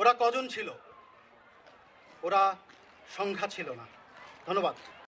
ওরা কজন ছিল? ওরা সংখ্যা ছিল না। ধন্যবাদ।